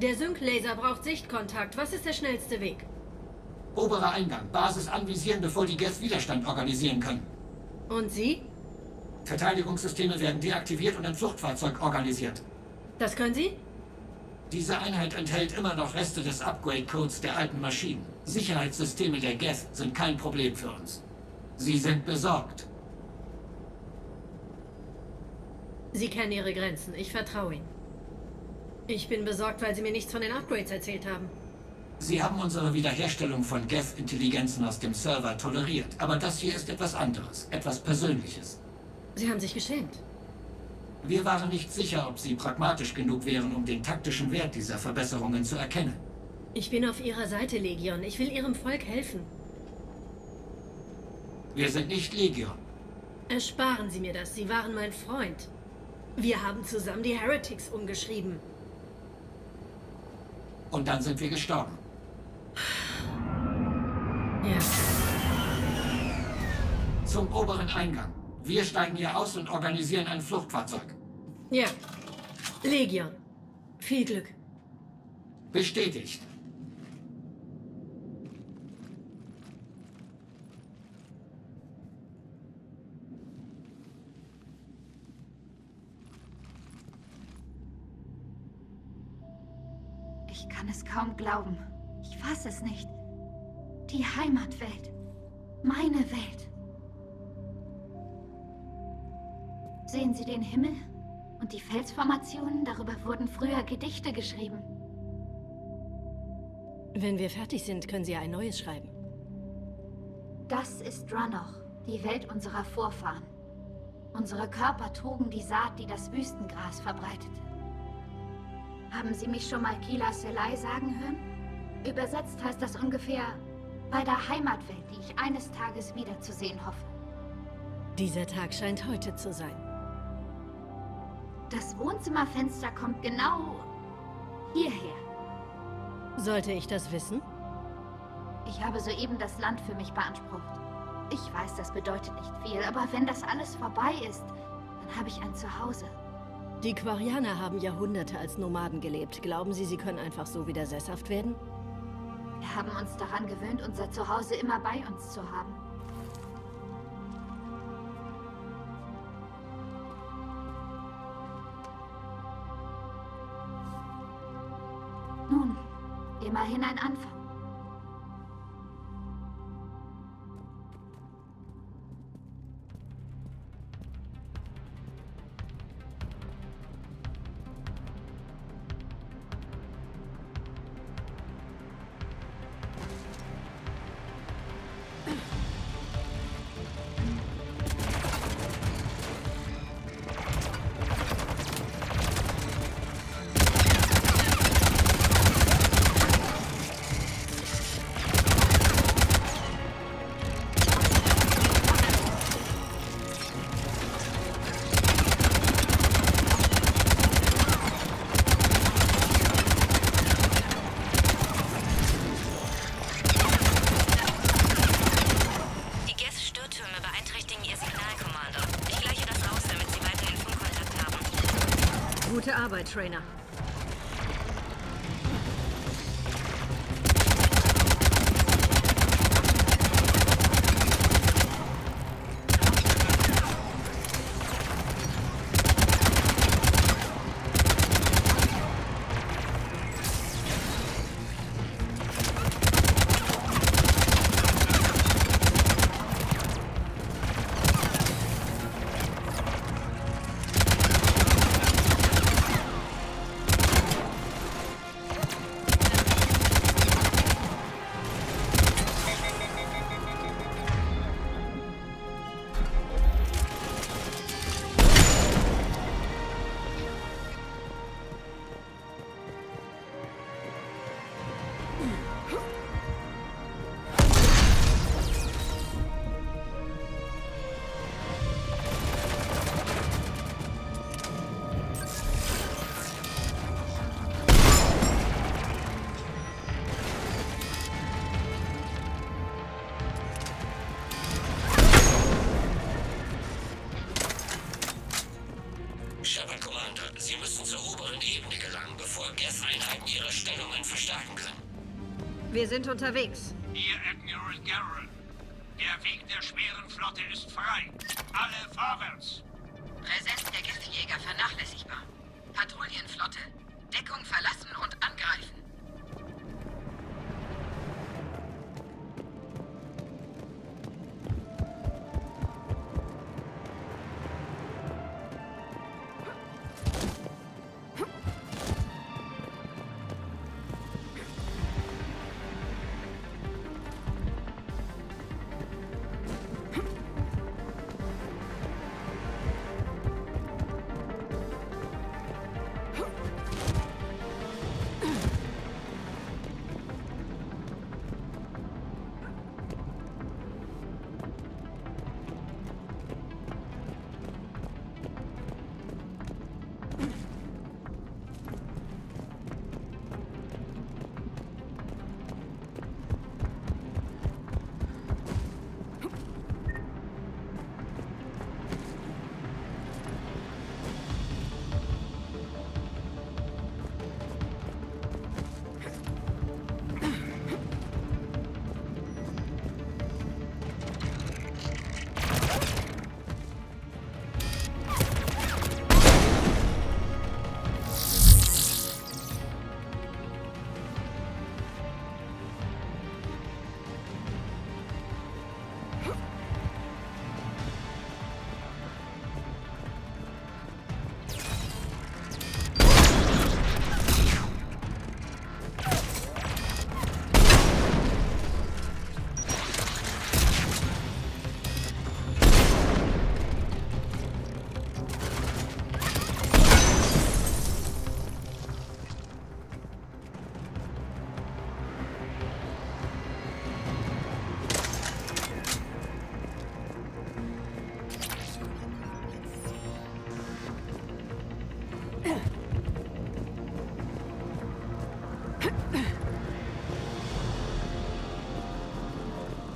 Der Sync-Laser braucht Sichtkontakt. Was ist der schnellste Weg? Oberer Eingang. Basis anvisieren, bevor die Geth Widerstand organisieren können. Und Sie? Verteidigungssysteme werden deaktiviert und ein Fluchtfahrzeug organisiert. Das können Sie? Diese Einheit enthält immer noch Reste des Upgrade-Codes der alten Maschinen. Sicherheitssysteme der Geth sind kein Problem für uns. Sie sind besorgt. Sie kennen Ihre Grenzen. Ich vertraue Ihnen. Ich bin besorgt, weil Sie mir nichts von den Upgrades erzählt haben. Sie haben unsere Wiederherstellung von Geth-Intelligenzen aus dem Server toleriert. Aber das hier ist etwas anderes. Etwas Persönliches. Sie haben sich geschämt. Wir waren nicht sicher, ob Sie pragmatisch genug wären, um den taktischen Wert dieser Verbesserungen zu erkennen. Ich bin auf Ihrer Seite, Legion. Ich will Ihrem Volk helfen. Wir sind nicht Legion. Ersparen Sie mir das. Sie waren mein Freund. Wir haben zusammen die Heretics umgeschrieben. Und dann sind wir gestorben. Ja. Zum oberen Eingang. Wir steigen hier aus und organisieren ein Fluchtfahrzeug. Ja. Legion. Viel Glück. Bestätigt. Ich kann es kaum glauben. Ich fasse es nicht. Die Heimatwelt. Meine Welt. Sehen Sie den Himmel? Und die Felsformationen? Darüber wurden früher Gedichte geschrieben. Wenn wir fertig sind, können Sie ein neues schreiben. Das ist Rannoch, die Welt unserer Vorfahren. Unsere Körper trugen die Saat, die das Wüstengras verbreitete. Haben Sie mich schon mal Kila Selai sagen hören? Übersetzt heißt das ungefähr bei der Heimatwelt, die ich eines Tages wiederzusehen hoffe. Dieser Tag scheint heute zu sein. Das Wohnzimmerfenster kommt genau hierher. Sollte ich das wissen? Ich habe soeben das Land für mich beansprucht. Ich weiß, das bedeutet nicht viel, aber wenn das alles vorbei ist, dann habe ich ein Zuhause. Die Quarianer haben Jahrhunderte als Nomaden gelebt. Glauben Sie, sie können einfach so wieder sesshaft werden? Wir haben uns daran gewöhnt, unser Zuhause immer bei uns zu haben. Nun, immerhin ein Anfang. Trainer. Sind unterwegs.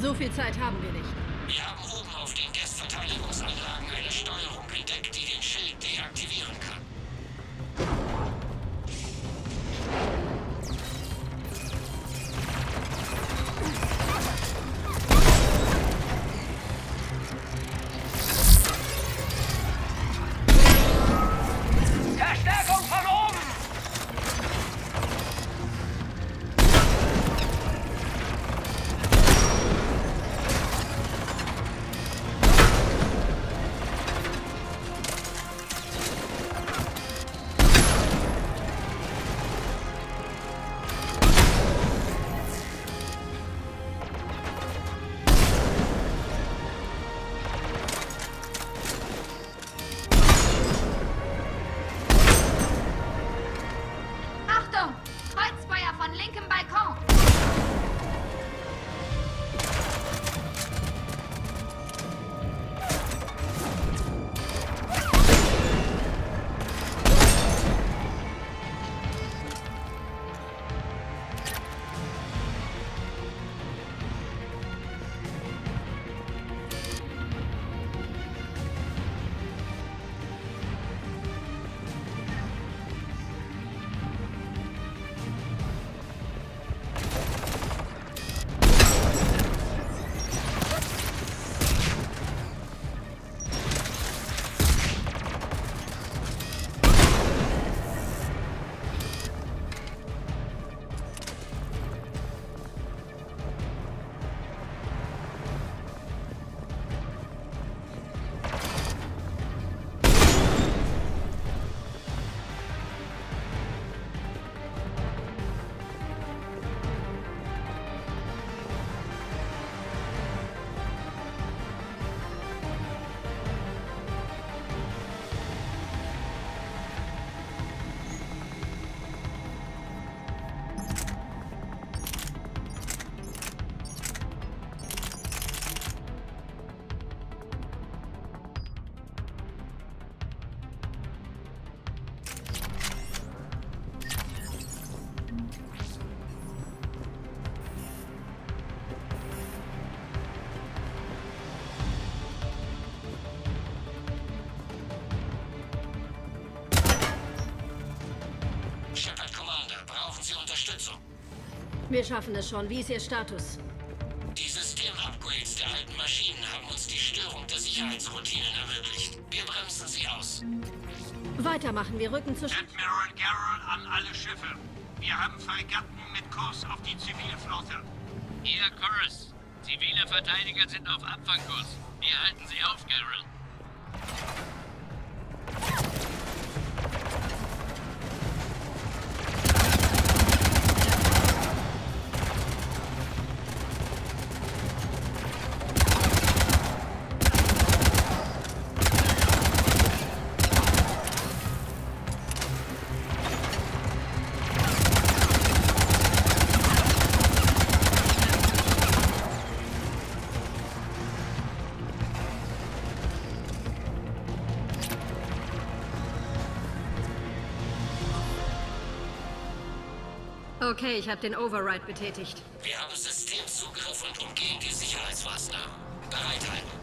So viel Zeit haben wir nicht. Wir schaffen es schon. Wie ist Ihr Status? Die System-Upgrades der alten Maschinen haben uns die Störung der Sicherheitsroutinen ermöglicht. Wir bremsen sie aus. Weitermachen. Wir rücken zu... Admiral Garrel an alle Schiffe. Wir haben Fregatten mit Kurs auf die Zivilflotte. Hier, Chorus. Zivile Verteidiger sind auf Abfangkurs. Wir halten sie auf, Garrel. Okay, ich habe den Override betätigt. Wir haben Systemzugriff und umgehen die Sicherheitsmaßnahmen. Bereithalten.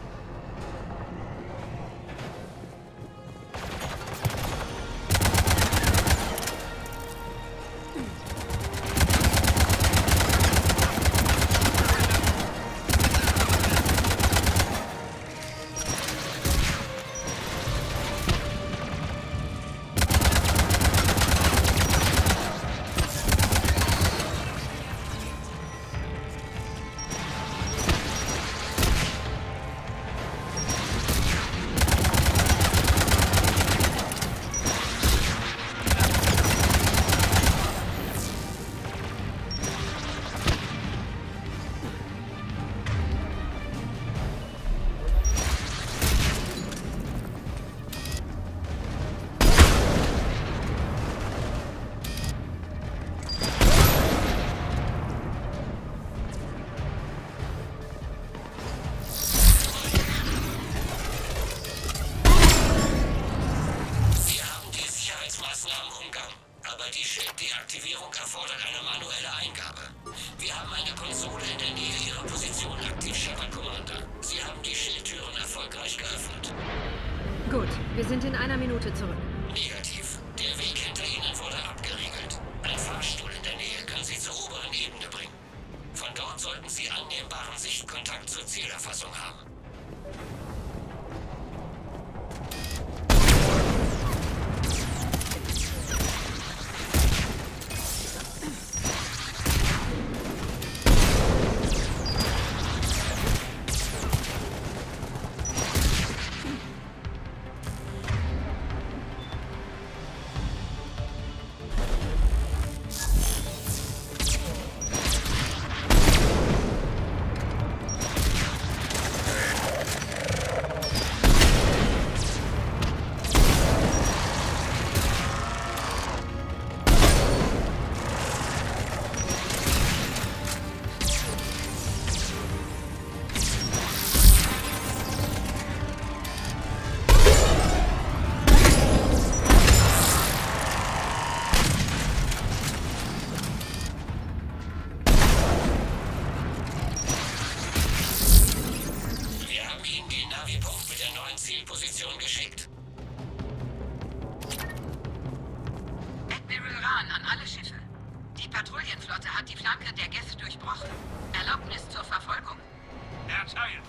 Erteilt.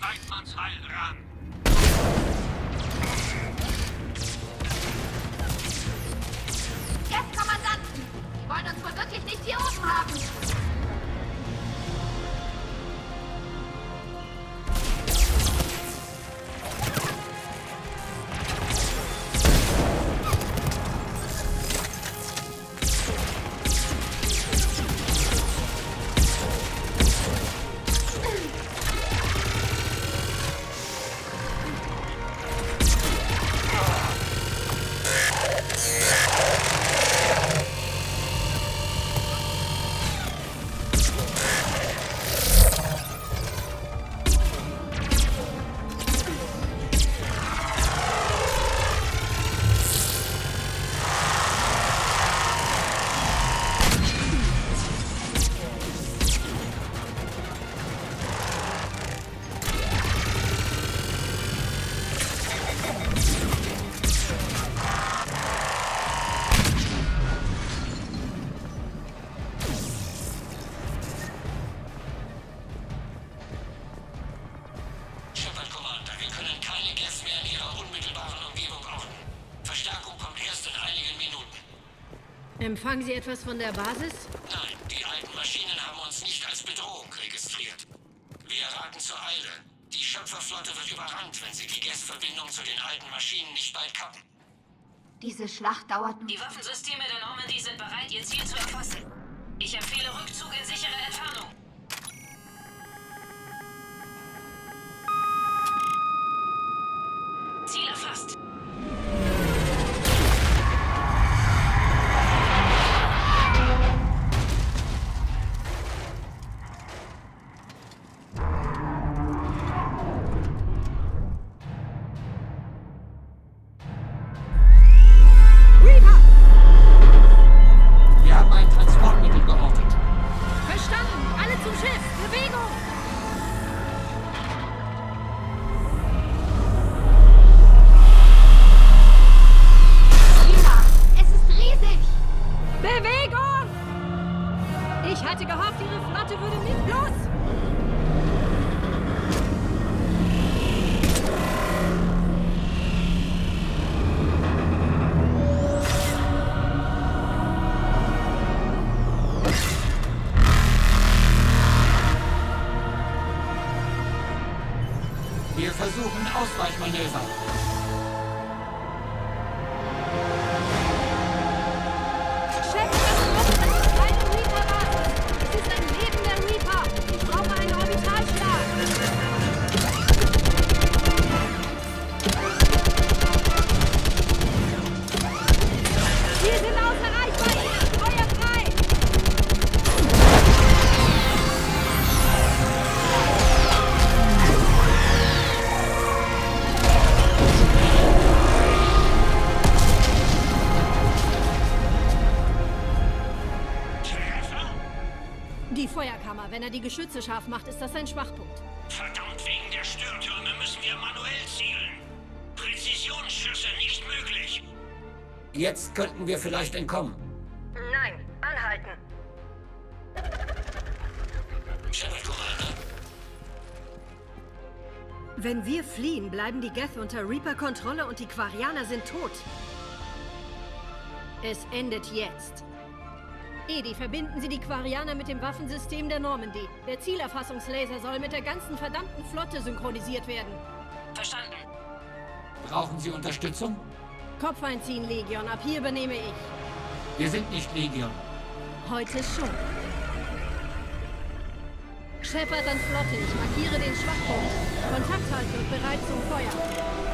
Weidmanns Heil ran. Jetzt, Kommandanten! Die wollen uns wohl wirklich nicht hier oben haben. Empfangen Sie etwas von der Basis? Nein, die alten Maschinen haben uns nicht als Bedrohung registriert. Wir raten zur Eile. Die Schöpferflotte wird überrannt, wenn sie die Gästverbindung zu den alten Maschinen nicht bald kappen. Diese Schlacht dauert nun. Die Waffensysteme der Normandy sind bereit, ihr Ziel zu erfassen. Ich empfehle Rückzug in sichere Entfernung. Die Geschütze scharf macht, ist das ein Schwachpunkt. Verdammt, wegen der Störtürme müssen wir manuell zielen. Präzisionsschüsse nicht möglich. Jetzt könnten wir vielleicht entkommen. Nein, anhalten. Wenn wir fliehen, bleiben die Geth unter Reaper-Kontrolle und die Quarianer sind tot. Es endet jetzt. Edi, verbinden Sie die Quarianer mit dem Waffensystem der Normandy. Der Zielerfassungslaser soll mit der ganzen verdammten Flotte synchronisiert werden. Verstanden. brauchen Sie Unterstützung? Kopf einziehen, Legion. Ab hier übernehme ich. Wir sind nicht Legion. Heute schon. Shepard an Flotte. Ich markiere den Schwachpunkt. Kontakt halten und bereit zum Feuer.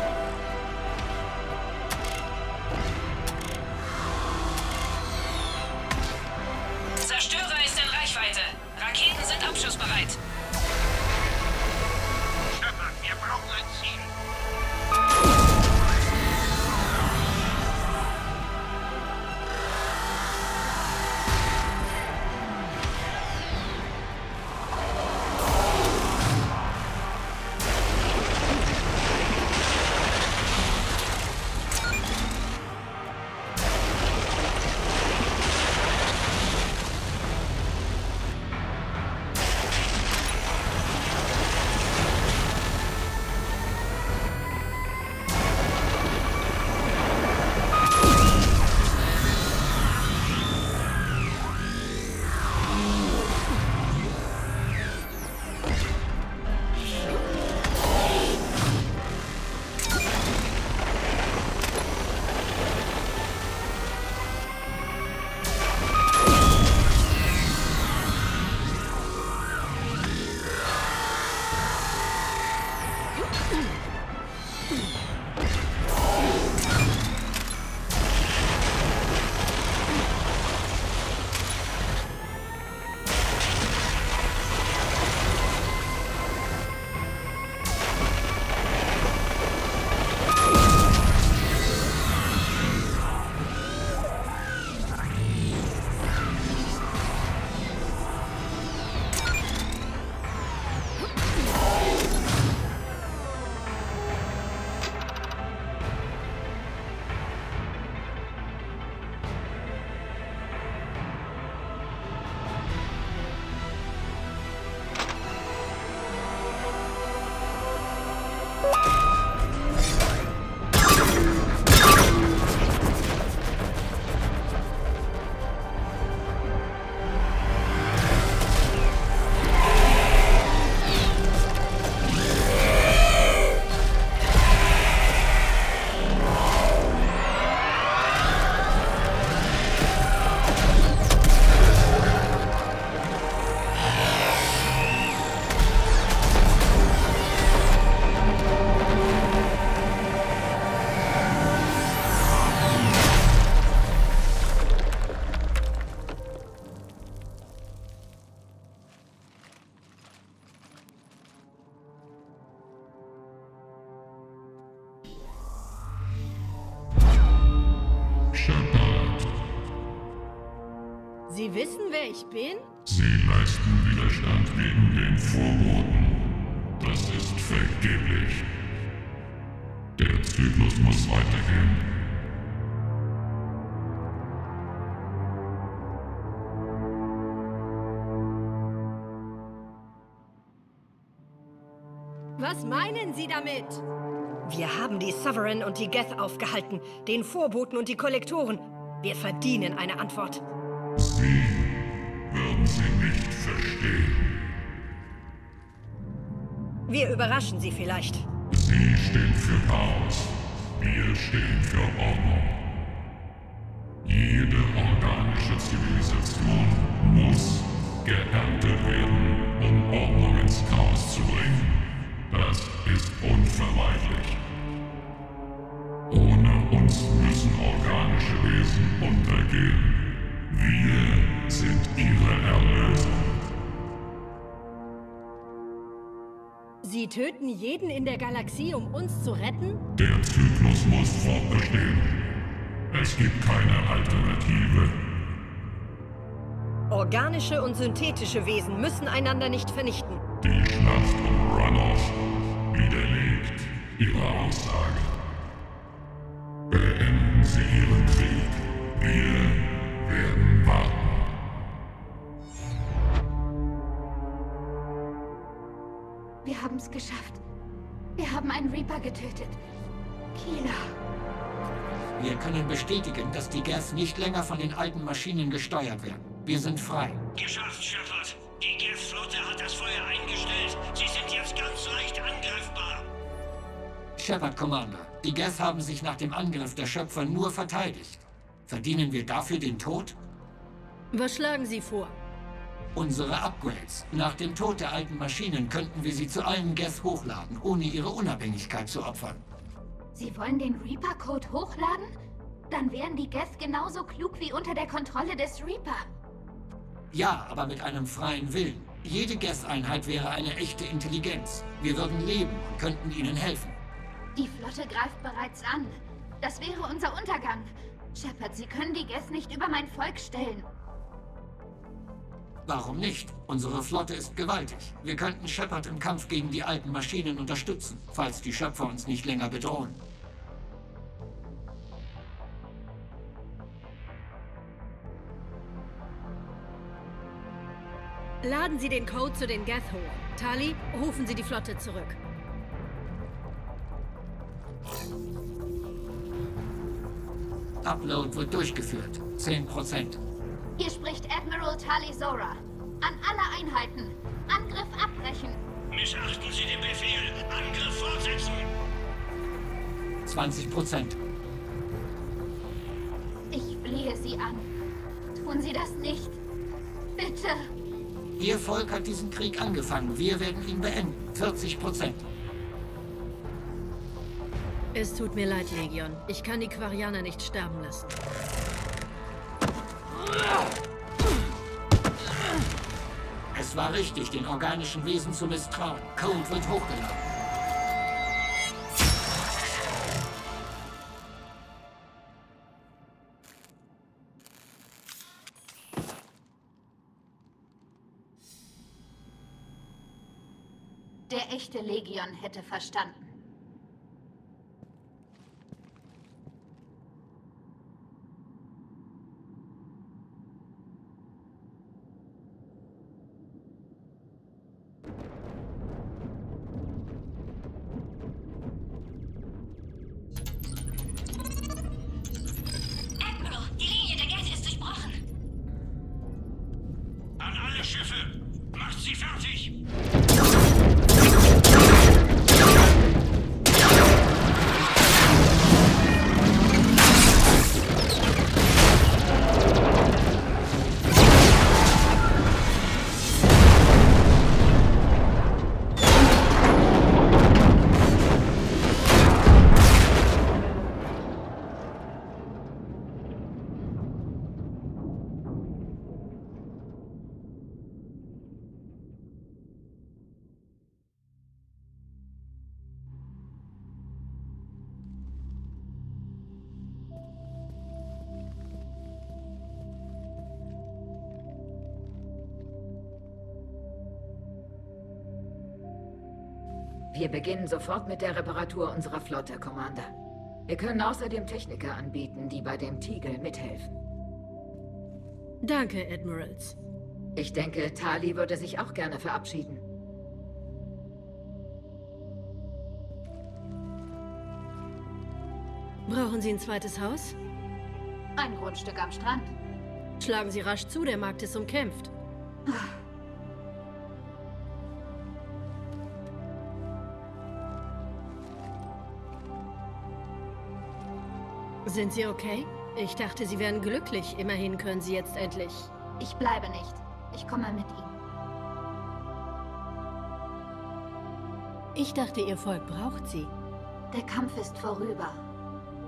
Sie wissen, wer ich bin? Sie leisten Widerstand gegen den Vorboten. Das ist vergeblich. Der Zyklus muss weitergehen. Was meinen Sie damit? Wir haben die Sovereign und die Geth aufgehalten, den Vorboten und die Kollektoren. Wir verdienen eine Antwort. Sie werden sie nicht verstehen. Wir überraschen sie vielleicht. Sie stehen für Chaos. Wir stehen für Ordnung. Jede organische Zivilisation muss geerntet werden, um Ordnung ins Chaos zu bringen. Das ist unvermeidlich. Ohne uns müssen organische Wesen untergehen. Wir sind ihre Erlösung. Sie töten jeden in der Galaxie, um uns zu retten? Der Zyklus muss fortbestehen. Es gibt keine Alternative. Organische und synthetische Wesen müssen einander nicht vernichten. Die Schlacht um Runoff widerlegt ihre Aussage. Beenden Sie Ihren Krieg. Wir werden warten. Wir haben es geschafft. Wir haben einen Reaper getötet. Kila. Wir können bestätigen, dass die Geth nicht länger von den alten Maschinen gesteuert werden. Wir sind frei. Geschafft, Shepard. Die Geth-Flotte hat das Feuer eingestellt. Sie sind jetzt ganz leicht angreifbar. Shepard Commander, die Geth haben sich nach dem Angriff der Schöpfer nur verteidigt. Verdienen wir dafür den Tod? Was schlagen Sie vor? Unsere Upgrades. Nach dem Tod der alten Maschinen könnten wir sie zu allen Geth hochladen, ohne ihre Unabhängigkeit zu opfern. Sie wollen den Reaper-Code hochladen? Dann wären die Geth genauso klug wie unter der Kontrolle des Reaper. Ja, aber mit einem freien Willen. Jede Geth-Einheit wäre eine echte Intelligenz. Wir würden leben und könnten ihnen helfen. Die Flotte greift bereits an. Das wäre unser Untergang. Shepard, Sie können die Geth nicht über mein Volk stellen. Warum nicht? Unsere Flotte ist gewaltig. Wir könnten Shepard im Kampf gegen die alten Maschinen unterstützen, falls die Schöpfer uns nicht länger bedrohen. Laden Sie den Code zu den Geth hoch. Tali, rufen Sie die Flotte zurück. Upload wird durchgeführt. 10%. Hier spricht Admiral Tali Zora. An alle Einheiten. Angriff abbrechen. Missachten Sie den Befehl. Angriff fortsetzen. 20%. Ich flehe Sie an. Tun Sie das nicht. Bitte. Ihr Volk hat diesen Krieg angefangen. Wir werden ihn beenden. 40%. Es tut mir leid, Legion. Ich kann die Quarianer nicht sterben lassen. Es war richtig, den organischen Wesen zu misstrauen. Code wird hochgeladen. Der echte Legion hätte verstanden. Wir beginnen sofort mit der Reparatur unserer Flotte, Commander. Wir können außerdem Techniker anbieten, die bei dem Tiegel mithelfen. Danke, Admirals. Ich denke, Tali würde sich auch gerne verabschieden. Brauchen Sie ein zweites Haus? Ein Grundstück am Strand. Schlagen Sie rasch zu, der Markt ist umkämpft. Sind Sie okay? Ich dachte, Sie wären glücklich. Immerhin können Sie jetzt endlich. Ich bleibe nicht. Ich komme mit Ihnen. Ich dachte, Ihr Volk braucht Sie. Der Kampf ist vorüber.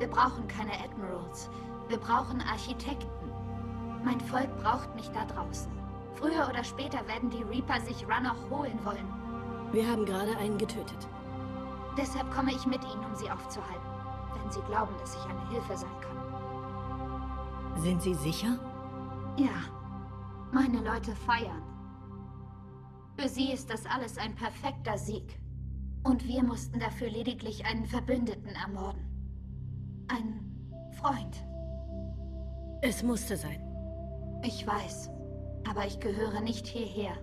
Wir brauchen keine Admirals. Wir brauchen Architekten. Mein Volk braucht mich da draußen. Früher oder später werden die Reaper sich Runoch holen wollen. Wir haben gerade einen getötet. Deshalb komme ich mit Ihnen, um Sie aufzuhalten. Wenn Sie glauben, dass ich eine Hilfe sein kann. Sind Sie sicher? Ja. Meine Leute feiern. Für sie ist das alles ein perfekter Sieg. Und wir mussten dafür lediglich einen Verbündeten ermorden. Einen Freund. Es musste sein. Ich weiß. Aber ich gehöre nicht hierher.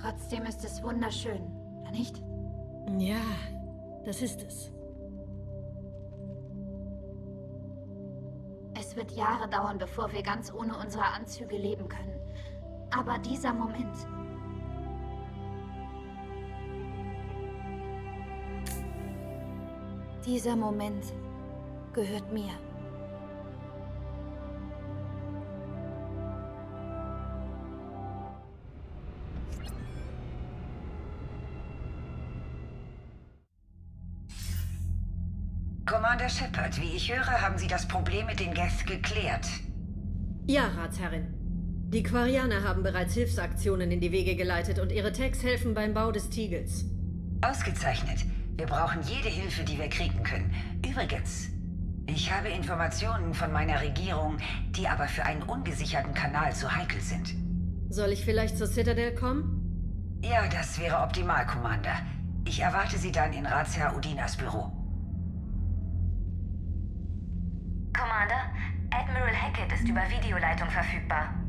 Trotzdem ist es wunderschön, oder nicht? Ja, das ist es. Es wird Jahre dauern, bevor wir ganz ohne unsere Anzüge leben können. Aber dieser Moment. Dieser Moment gehört mir. Shepard, wie ich höre, haben Sie das Problem mit den Geth geklärt. Ja, Ratsherrin. Die Quarianer haben bereits Hilfsaktionen in die Wege geleitet und ihre Techs helfen beim Bau des Tiegels. Ausgezeichnet. Wir brauchen jede Hilfe, die wir kriegen können. Übrigens, ich habe Informationen von meiner Regierung, die aber für einen ungesicherten Kanal zu heikel sind. Soll ich vielleicht zur Citadel kommen? Ja, das wäre optimal, Commander. Ich erwarte Sie dann in Ratsherr Udinas Büro. Hackett ist über Videoleitung verfügbar.